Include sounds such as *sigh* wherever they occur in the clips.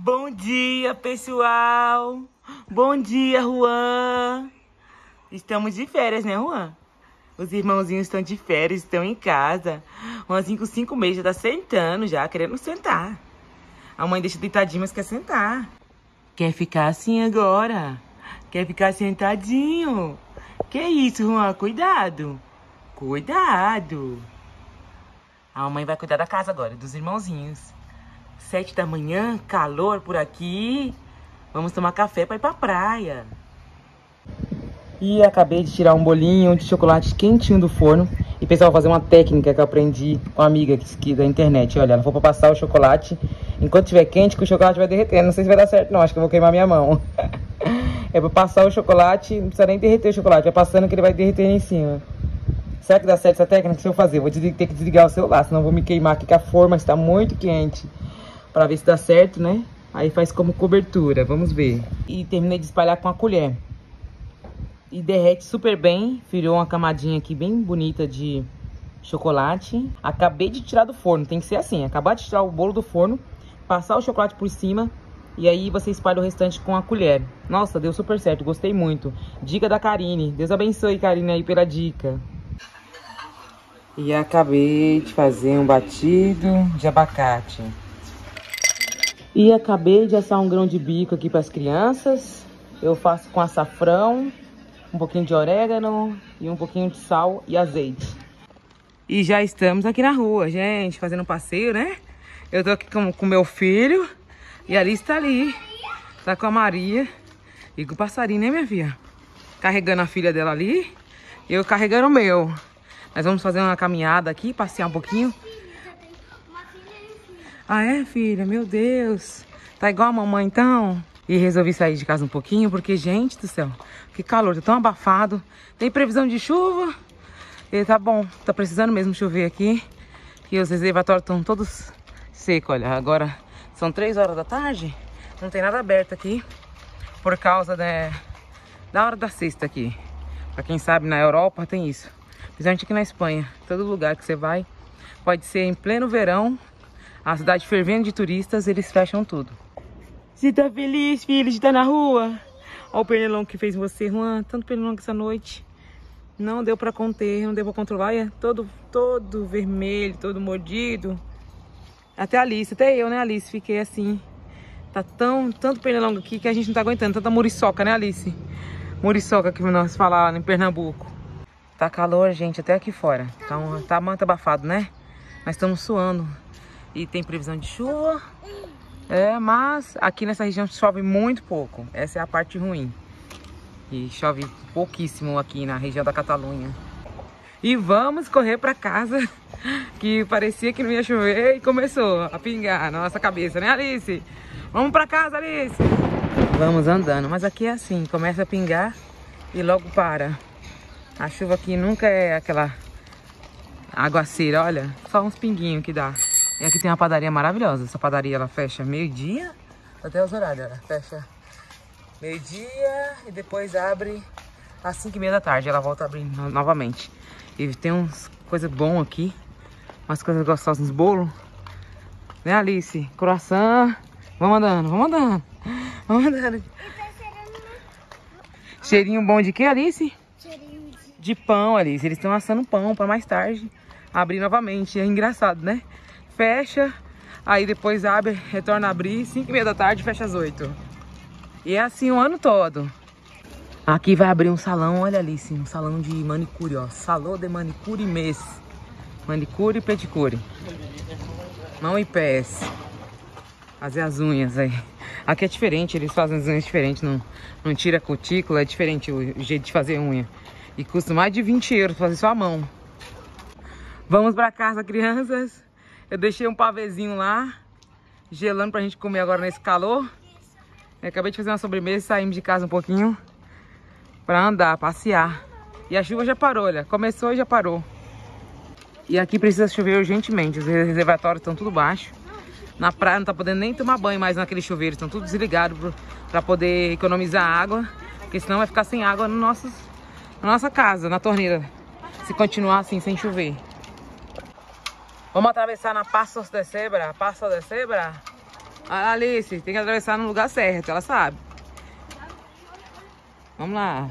Bom dia, pessoal! Bom dia, Juan! Estamos de férias, né, Juan? Os irmãozinhos estão de férias, estão em casa. Juanzinho com cinco meses já tá sentando já, querendo sentar. A mãe deixa deitadinho, mas quer sentar. Quer ficar assim agora? Quer ficar sentadinho? Que isso, Juan? Cuidado! Cuidado! A mãe vai cuidar da casa agora, dos irmãozinhos. Sete da manhã, calor por aqui. Vamos tomar café para ir pra praia. E acabei de tirar um bolinho de chocolate quentinho do forno. E pessoal, fazer uma técnica que eu aprendi com uma amiga aqui da internet. Olha, ela for pra passar o chocolate. Enquanto estiver quente, que o chocolate vai derreter. Não sei se vai dar certo não, acho que eu vou queimar minha mão. *laughs* é pra passar o chocolate, não precisa nem derreter o chocolate. Vai passando que ele vai derreter em cima. Será que dá certo essa técnica? Se eu fazer, vou ter que desligar o celular, senão vou me queimar aqui, que a forma está muito quente. Pra ver se dá certo, né? Aí faz como cobertura, vamos ver. E terminei de espalhar com a colher. E derrete super bem, virou uma camadinha aqui bem bonita de chocolate. Acabei de tirar do forno, tem que ser assim, acabar de tirar o bolo do forno, passar o chocolate por cima e aí você espalha o restante com a colher. Nossa, deu super certo, gostei muito. Dica da Karine. Deus abençoe, Karine, aí pela dica. E acabei de fazer um batido de abacate. E acabei de assar um grão de bico aqui para as crianças. Eu faço com açafrão, um pouquinho de orégano e um pouquinho de sal e azeite. E já estamos aqui na rua, gente, fazendo um passeio, né? Eu tô aqui com, com meu filho e a Alice tá ali. Tá com a Maria e com o passarinho, né, minha filha? Carregando a filha dela ali e eu carregando o meu. Nós vamos fazer uma caminhada aqui, passear um pouquinho. Ah, é, filha? Meu Deus. Tá igual a mamãe, então? E resolvi sair de casa um pouquinho, porque, gente do céu, que calor, tão abafado. Tem previsão de chuva. E tá bom, tá precisando mesmo chover aqui. E os reservatórios estão todos secos, olha. Agora são três horas da tarde, não tem nada aberto aqui. Por causa né, da hora da sexta aqui. Pra quem sabe, na Europa tem isso. Principalmente aqui na Espanha. Todo lugar que você vai, pode ser em pleno verão, a cidade fervendo de turistas, eles fecham tudo. Você tá feliz, filho, de estar na rua? Olha o pernilongo que fez você, Juan. Tanto pernilongo essa noite. Não deu pra conter, não deu pra controlar. É todo, todo vermelho, todo mordido. Até a Alice, até eu, né, Alice? Fiquei assim. Tá tão, tanto pernilongo aqui que a gente não tá aguentando. Tanta muriçoca, né, Alice? Muriçoca que nós falamos em Pernambuco. Tá calor, gente, até aqui fora. Tá, um, tá muito abafado, né? Mas estamos suando. E tem previsão de chuva. É, mas aqui nessa região chove muito pouco. Essa é a parte ruim. E chove pouquíssimo aqui na região da Catalunha. E vamos correr para casa, *laughs* que parecia que não ia chover e começou a pingar na nossa cabeça, né, Alice? Vamos para casa, Alice! Vamos andando, mas aqui é assim, começa a pingar e logo para. A chuva aqui nunca é aquela aguaceira, olha, só uns pinguinhos que dá. E aqui tem uma padaria maravilhosa. Essa padaria ela fecha meio-dia até os horários. Ela fecha meio-dia e depois abre às 5 e meia da tarde. Ela volta a abrir no novamente. E tem uns coisas bom aqui. Umas coisas gostosas, uns bolos. Né, Alice? Croissant. Vamos andando, vamos andando. *laughs* Vamos andando. Cheirinho bom de quê, Alice? Cheirinho de... De pão, Alice. Eles estão assando pão para mais tarde abrir novamente. É engraçado, né? Fecha, aí depois abre, retorna a abrir, 5 e meia da tarde, fecha às 8. E é assim o ano todo. Aqui vai abrir um salão, olha ali, sim, um salão de manicure, ó. Salão de manicure mês. Manicure e pedicure. Mão e pés. Fazer as unhas aí. Aqui é diferente, eles fazem as unhas diferentes, não, não tira cutícula, é diferente o, jeito de fazer unha. E custa mais de 20 euros fazer só a mão. Vamos pra casa, crianças. Eu deixei um pavezinho lá, gelando pra gente comer agora nesse calor. Eu acabei de fazer uma sobremesa e saímos de casa um pouquinho pra andar, passear. E a chuva já parou, olha. Começou e já parou. E aqui precisa chover urgentemente. Os reservatórios estão tudo baixo. Na praia não tá podendo nem tomar banho mais naquele chuveiro. Estão tudo desligados para poder economizar água. Porque senão vai ficar sem água no nossos, na nossa casa, na torneira. Se continuar assim, sem chover. Vamos atravessar na Passos de Cebra. Passo de Cebra. A Alice, tem que atravessar no lugar certo, ela sabe. Vamos lá.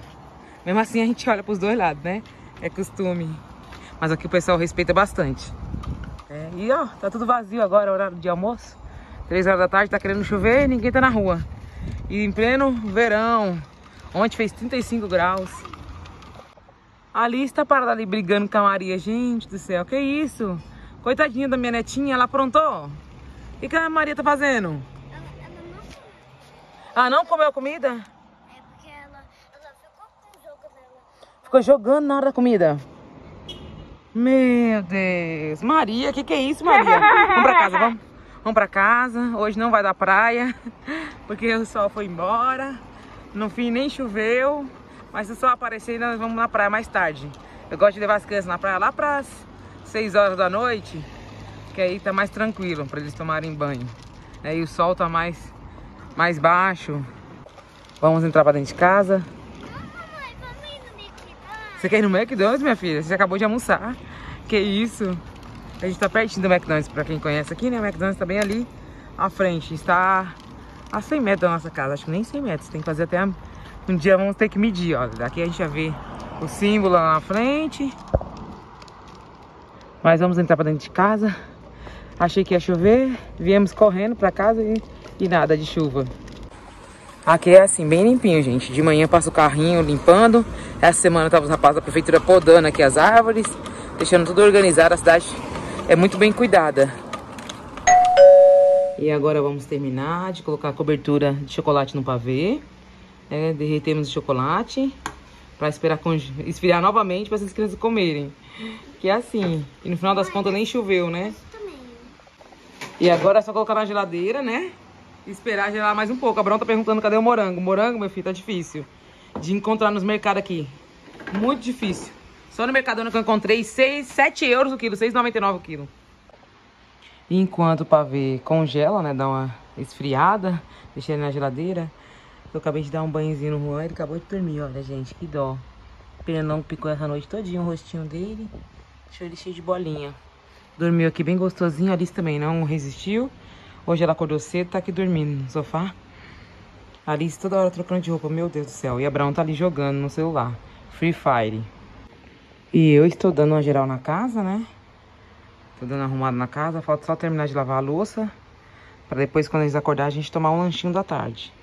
Mesmo assim a gente olha pros dois lados, né? É costume. Mas aqui o pessoal respeita bastante. É, e ó, tá tudo vazio agora, horário de almoço. Três horas da tarde, tá querendo chover e ninguém tá na rua. E em pleno verão. Ontem fez 35 graus. A Alice está parada ali brigando com a Maria. Gente do céu, que isso? Coitadinha da minha netinha, ela aprontou? O que a Maria tá fazendo? Ela, ela não Ah, não comeu a comida? é porque ela, ela ficou com o jogo dela. Ficou jogando na hora da comida. Meu Deus. Maria, o que, que é isso, Maria? *laughs* vamos pra casa, vamos. Vamos pra casa. Hoje não vai dar praia, porque o sol foi embora. No fim nem choveu. Mas se o sol aparecer, nós vamos na praia mais tarde. Eu gosto de levar as crianças na praia lá pras 6 horas da noite. Que aí tá mais tranquilo pra eles tomarem banho. Aí o sol tá mais, mais baixo. Vamos entrar pra dentro de casa. Você quer ir no McDonald's, minha filha? Você acabou de almoçar. Que isso? A gente tá pertinho do McDonald's, pra quem conhece aqui, né? O McDonald's tá bem ali à frente. Está a 100 metros da nossa casa. Acho que nem 100 metros. Tem que fazer até... Um dia vamos ter que medir, ó. Daqui a gente já vê o símbolo lá na frente. Mas vamos entrar pra dentro de casa. Achei que ia chover. Viemos correndo pra casa e, e nada de chuva. Aqui é assim, bem limpinho, gente. De manhã passa o carrinho limpando. Essa semana tava os rapazes da prefeitura podando aqui as árvores, deixando tudo organizado. A cidade é muito bem cuidada. E agora vamos terminar de colocar a cobertura de chocolate no pavê. É, derretemos o chocolate para esperar esfriar novamente para as crianças comerem. Que é assim. E no final das contas nem choveu, né? E agora é só colocar na geladeira, né? E esperar gelar mais um pouco. A Brão tá perguntando cadê o morango. Morango, meu filho, tá difícil de encontrar nos mercados aqui. Muito difícil. Só no Mercadona que eu encontrei 6, 7 euros o quilo, 6,99 o quilo. Enquanto o pavê congela, né? Dá uma esfriada, deixei ele na geladeira. Eu acabei de dar um banhozinho no Juan, ele acabou de dormir, olha, gente, que dó. Pernão picou essa noite todinha o rostinho dele. Deixou ele cheio de bolinha. Dormiu aqui bem gostosinho, a Alice também não resistiu. Hoje ela acordou cedo, tá aqui dormindo no sofá. A Alice toda hora trocando de roupa, meu Deus do céu. E a Brown tá ali jogando no celular. Free Fire. E eu estou dando uma geral na casa, né? Tô dando arrumado na casa, falta só terminar de lavar a louça. Pra depois, quando eles acordarem, a gente tomar um lanchinho da tarde.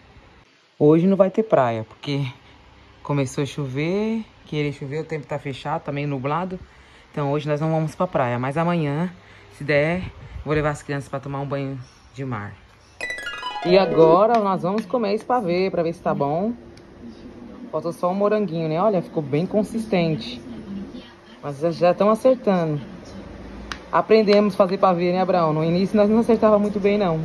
Hoje não vai ter praia, porque começou a chover, querer chover, o tempo tá fechado, tá meio nublado. Então hoje nós não vamos pra praia, mas amanhã, se der, vou levar as crianças pra tomar um banho de mar. E agora nós vamos comer esse pavê pra ver se tá bom. Faltou só um moranguinho, né? Olha, ficou bem consistente. Mas já estão acertando. Aprendemos a fazer pavê, né, Abraão? No início nós não acertava muito bem, não.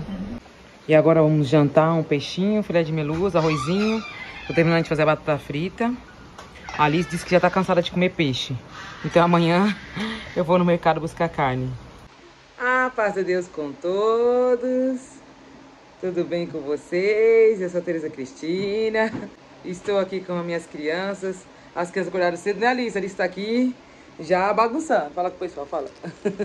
E agora vamos jantar um peixinho, filé de melusa, arrozinho. Tô terminando de fazer a batata frita. A Alice disse que já tá cansada de comer peixe. Então amanhã *laughs* eu vou no mercado buscar carne. A paz de Deus com todos. Tudo bem com vocês? Eu sou a Tereza Cristina. Estou aqui com as minhas crianças. As crianças acordaram cedo, né, Alice? A Alice tá aqui já bagunçando. Fala com o pessoal, fala.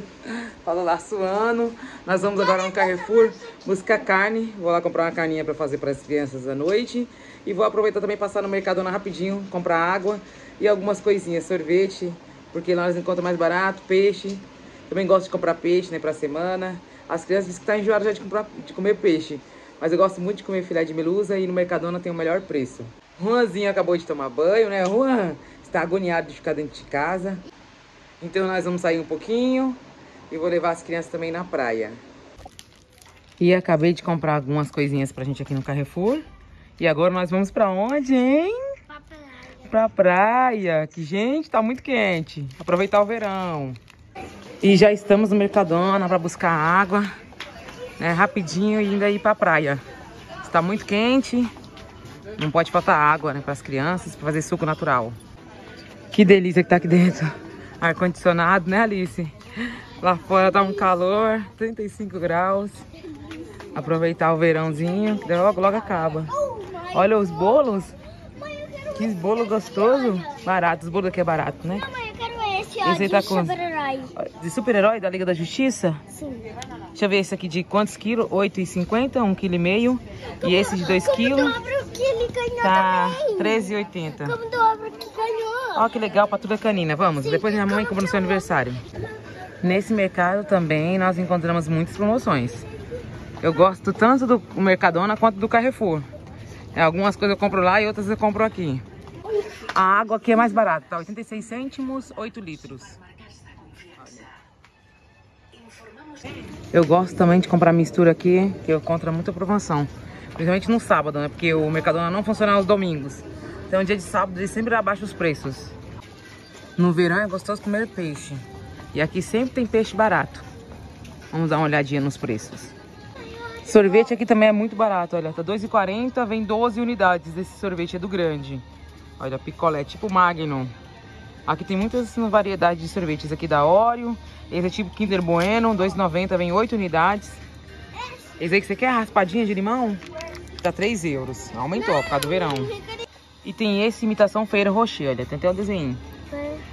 *laughs* fala lá, suando. Nós vamos agora no Carrefour buscar carne. Vou lá comprar uma carninha para fazer para as crianças à noite. E vou aproveitar também passar no Mercadona rapidinho, comprar água e algumas coisinhas, sorvete, porque lá eles encontram mais barato, peixe. Também gosto de comprar peixe, né, pra semana. As crianças dizem que tá enjoadas já de, comprar, de comer peixe. Mas eu gosto muito de comer filé de melusa e no Mercadona tem o melhor preço. Juanzinho acabou de tomar banho, né? Juan está agoniado de ficar dentro de casa. Então nós vamos sair um pouquinho e vou levar as crianças também na praia. E acabei de comprar algumas coisinhas pra gente aqui no Carrefour. E agora nós vamos pra onde, hein? Pra praia. Pra praia, que gente, tá muito quente. Aproveitar o verão. E já estamos no Mercadona para buscar água, né, rapidinho e ainda ir pra praia. Está muito quente, não pode faltar água, né, para as crianças, para fazer suco natural. Que delícia que tá aqui dentro. Ar condicionado, né, Alice? Lá fora tá um calor, 35 graus. Aproveitar o verãozinho, que logo logo acaba. Olha os bolos. Que bolo gostoso. Barato, os bolos aqui é barato, né? Mãe, eu quero esse, ó, Esse de tá com- super-herói. De super-herói da Liga da Justiça? Sim. Deixa eu ver esse aqui de quantos quilos? 8,50, 1,5 kg. E esse de 2 Como quilos dobro que ele ganhou tá também. 13,80. Como dobro que ganhou. Ó que legal, patrulha canina. Vamos, depois minha mãe compra no seu aniversário. Nesse mercado também nós encontramos muitas promoções. Eu gosto tanto do Mercadona quanto do Carrefour. É, algumas coisas eu compro lá e outras eu compro aqui. A água aqui é mais barata, tá? 86 cêntimos, 8 litros. Eu gosto também de comprar mistura aqui, que eu encontro muita promoção. Principalmente no sábado, né? Porque o Mercadona não funciona aos domingos. Então, dia de sábado, ele sempre abaixa os preços. No verão é gostoso comer peixe. E aqui sempre tem peixe barato. Vamos dar uma olhadinha nos preços. Sorvete aqui também é muito barato, olha. Tá R$2,40, vem 12 unidades desse sorvete, é do grande. Olha, picolé tipo Magnum. Aqui tem muitas variedades de sorvetes aqui da Oreo. Esse é tipo Kinder Bueno, R$2,90, vem 8 unidades. Esse aí que você quer, raspadinha de limão? Tá 3 euros. Aumentou por causa do verão. E tem esse imitação Feira Rocher, olha. Tem até o desenho.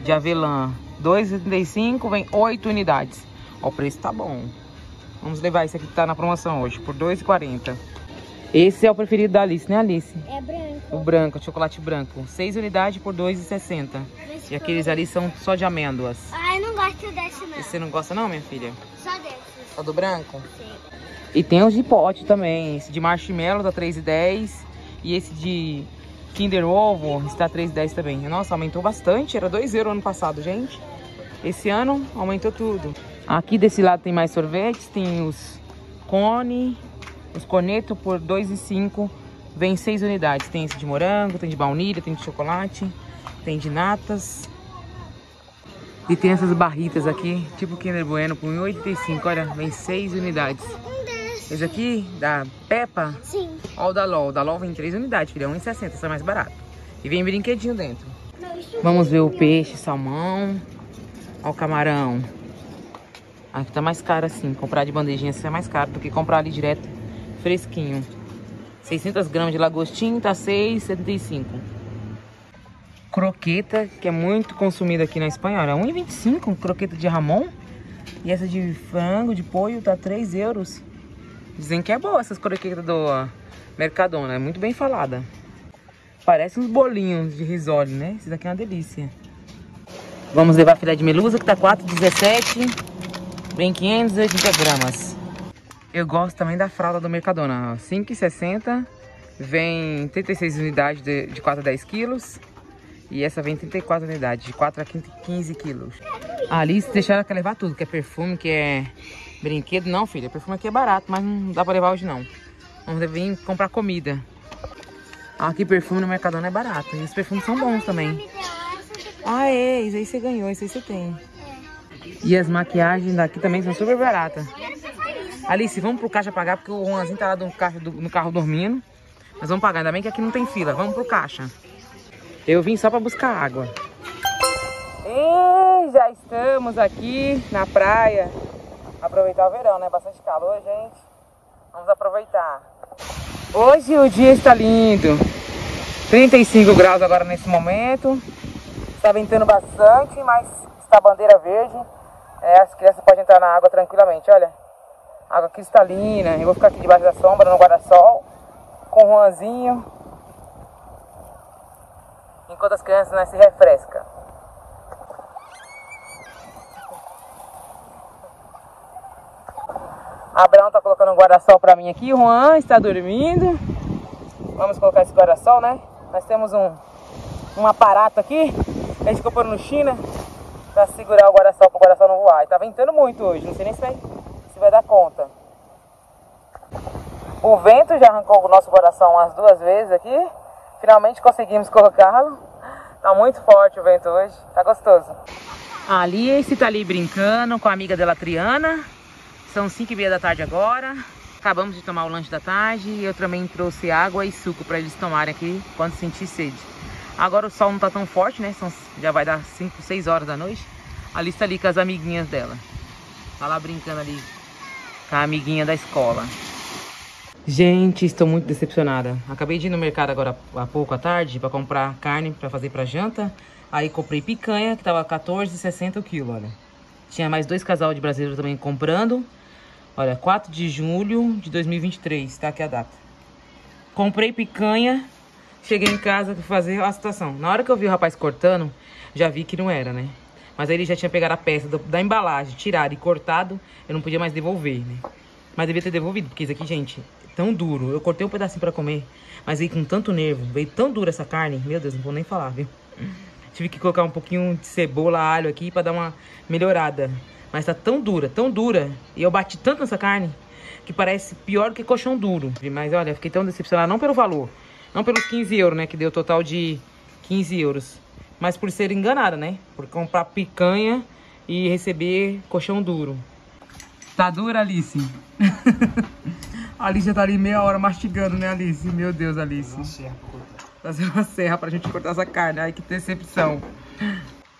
De avelã, 2,75, vem 8 unidades. Ó, o preço tá bom. Vamos levar esse aqui que tá na promoção hoje, por 2,40. Esse é o preferido da Alice, né, Alice? É branco. O branco, o chocolate branco. 6 unidades por 2,60. E aqueles ali são só de amêndoas. Ai, não gosto desse não. Esse você não gosta não, minha filha? Só desse. Só do branco? Sim. E tem os de pote também. Esse de marshmallow tá 3,10. E esse de Kinder Ovo está 3,10 também. Nossa, aumentou bastante. Era 2 euros ano passado, gente. Esse ano aumentou tudo. Aqui desse lado tem mais sorvetes. Tem os cone, os corneto por 2,5. Vem 6 unidades. Tem esse de morango, tem de baunilha, tem de chocolate, tem de natas. E tem essas barritas aqui, tipo Kinder Bueno, por 1,85. Olha, vem 6 unidades. Esse aqui, da Peppa, Sim. ó o da LOL. O da LOL vem 3 unidades, filha, 1,60, sai mais barato. E vem brinquedinho dentro. Isso Vamos ver o peixe, salmão. Ó o camarão. Aqui tá mais caro assim. Comprar de bandejinha assim é mais caro do que comprar ali direto, fresquinho. 600 gramas de lagostinho tá 6,75. Croqueta, que é muito consumida aqui na Espanha. Olha, 1,25 croqueta de ramon. E essa de frango, de polho, tá 3 euros. Dizem que é boa essas croquetas do Mercadona. É muito bem falada. Parece uns bolinhos de risole, né? Esse daqui é uma delícia. Vamos levar filé de melusa, que tá 4,17. Vem 580 gramas. Eu gosto também da fralda do Mercadona. ó, 5,60. Vem 36 unidades de, de 4 a 10 quilos. E essa vem 34 unidades, de 4 a 15 quilos. A Alice deixaram ela quer levar tudo, que é perfume, que é brinquedo. Não, filha, perfume aqui é barato, mas não dá pra levar hoje não. Vamos vir comprar comida. Aqui perfume no Mercadona é barato. E os perfumes são bons também. Ah, é, isso aí você ganhou, isso aí você tem. E as maquiagens daqui também são super baratas. Alice, vamos pro caixa pagar, porque o Juanzinho tá lá no, do- no carro dormindo. Mas vamos pagar, ainda bem que aqui não tem fila. Vamos pro caixa. Eu vim só pra buscar água. E já estamos aqui na praia. Aproveitar o verão, né? Bastante calor, gente. Vamos aproveitar. Hoje o dia está lindo. 35 graus agora nesse momento. Está ventando bastante, mas está a bandeira verde. É, as crianças podem entrar na água tranquilamente, olha. Água cristalina. Eu vou ficar aqui debaixo da sombra, no guarda-sol, com o Juanzinho. Enquanto as crianças né, se refrescam. Abraão tá colocando um guarda-sol pra mim aqui. Juan está dormindo. Vamos colocar esse guarda-sol, né? Nós temos um, um aparato aqui. A gente comprou no China. Pra segurar o guarda-sol pro guarda-sol não voar. E tá ventando muito hoje. Não sei nem se vai, se vai dar conta. O vento já arrancou o nosso coração umas duas vezes aqui. Finalmente conseguimos colocá-lo. Tá muito forte o vento hoje. Tá gostoso. A Alice tá ali brincando com a amiga dela, Triana. São 5 e meia da tarde agora. Acabamos de tomar o lanche da tarde. E eu também trouxe água e suco para eles tomarem aqui quando sentir sede. Agora o sol não tá tão forte, né? São, já vai dar 5, 6 horas da noite. A Alice tá ali com as amiguinhas dela. Tá lá brincando ali com a amiguinha da escola. Gente, estou muito decepcionada. Acabei de ir no mercado agora há pouco à tarde para comprar carne para fazer para janta. Aí comprei picanha, que tava 14,60 o quilo, olha. Tinha mais dois casal de brasileiros também comprando. Olha, 4 de julho de 2023, tá aqui a data. Comprei picanha, cheguei em casa pra fazer a situação. Na hora que eu vi o rapaz cortando, já vi que não era, né? Mas aí ele já tinha pegado a peça do, da embalagem, tirado e cortado, eu não podia mais devolver, né? Mas devia ter devolvido, porque isso aqui, gente, é tão duro. Eu cortei um pedacinho pra comer, mas veio com tanto nervo, veio tão dura essa carne, meu Deus, não vou nem falar, viu? Tive que colocar um pouquinho de cebola, alho aqui pra dar uma melhorada. Mas tá tão dura, tão dura. E eu bati tanto nessa carne que parece pior que colchão duro. Mas olha, fiquei tão decepcionada, não pelo valor. Não pelos 15 euros, né? Que deu total de 15 euros. Mas por ser enganada, né? Por comprar picanha e receber colchão duro. Tá dura, Alice? *laughs* a Alice já tá ali meia hora mastigando, né, Alice? Meu Deus, Alice. Fazer uma serra pra gente cortar essa carne. Ai, que decepção.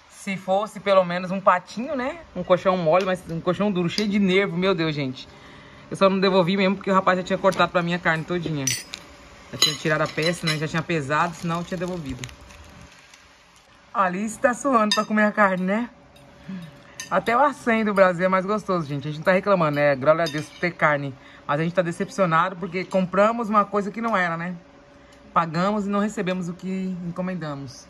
Se fosse pelo menos um patinho, né? Um colchão mole, mas um colchão duro, cheio de nervo. Meu Deus, gente. Eu só não devolvi mesmo porque o rapaz já tinha cortado pra mim a carne todinha. Já tinha tirado a peça, né? Já tinha pesado, senão eu tinha devolvido. A Alice tá suando pra comer a carne, né? Até o acém do Brasil é mais gostoso, gente. A gente não tá reclamando, né? Glória a Deus por ter carne. Mas a gente tá decepcionado porque compramos uma coisa que não era, né? Pagamos e não recebemos o que encomendamos.